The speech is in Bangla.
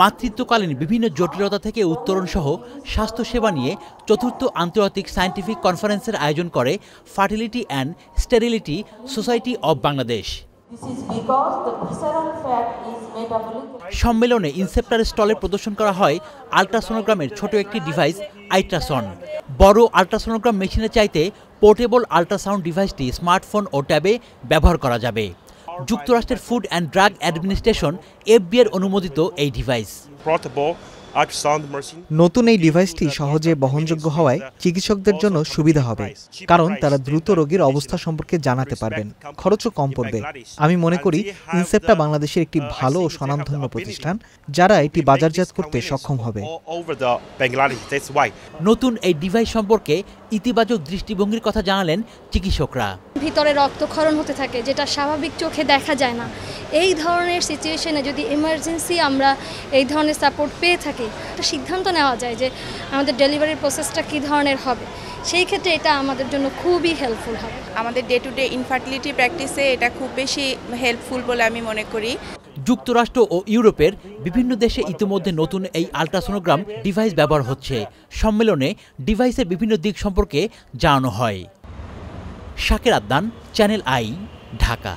মাতৃত্বকালীন বিভিন্ন জটিলতা থেকে উত্তরণ সহ স্বাস্থ্যসেবা নিয়ে চতুর্থ আন্তর্জাতিক সায়েন্টিফিক কনফারেন্সের আয়োজন করে fertility and sterility society of Bangladesh. সম্মেলনে ইনসেপ্টার স্টলে প্রদর্শন করা হয় আল্ট্রাসোনোগ্রামের ছোট একটি ডিভাইস, আইট্রাসন বড় আল্ট্রাসোনোগ্রাম মেশিনের চাইতে পোর্টেবল আল্ট্রাসাউন্ড ডিভাইসটি স্মার্টফোন ও ট্যাবে ব্যবহার করা যাবে যুক্তরাষ্ট্রের food and drug administration FBR অনুমোদিত এই ডিভাইস. নতুন এই ডিভাইসটি সহজে বহনযোগ্য হওয়ায় চিকিৎসকদের জন্য সুবিধা হবে কারণ তারা দ্রুত রোগীর অবস্থা সম্পর্কে জানাতে পারবেন। খরচও কম পড়বে। আমি মনে করি ইনসেপ্টা বাংলাদেশের একটি ভালো ও স্বনামধন্য প্রতিষ্ঠান যারা এটি বাজারজাত করতে সক্ষম হবে. নতুন এই ডিভাইস সম্পর্কে ইতিবাচক দৃষ্টিভঙ্গির কথা জানালেন চিকিৎসকরা। ভিতরে রক্তক্ষরণ হতে থাকে যেটা স্বাভাবিক চোখে দেখা যায় না। এই ধরনের সিচুয়েশনে যদি এমার্জেন্সি আমরা এই ধরনের সাপোর্ট পেয়ে থাকি একটা সিদ্ধান্ত নেওয়া যায় যে আমাদের ডেলিভারির প্রসেসটা কী ধরনের হবে। সেই ক্ষেত্রে এটা আমাদের জন্য খুবই হেল্পফুল হবে। আমাদের ডে টু ডে ইনফার্টিলিটি প্র্যাকটিসে এটা খুব বেশি হেল্পফুল বলে আমি মনে করি। যুক্তরাষ্ট্র ও ইউরোপের বিভিন্ন দেশে ইতিমধ্যে নতুন এই আল্ট্রাসোনোগ্রাম ডিভাইস ব্যবহার হচ্ছে। সম্মেলনে ডিভাইসের বিভিন্ন দিক সম্পর্কে জানানো হয়। শাকের আদনান চ্যানেল আই ঢাকা।